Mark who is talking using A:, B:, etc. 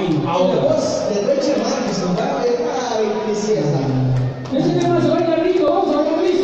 A: Bueno,
B: La voz de Ay.
A: Ese tema se baila rico, vamos a ver.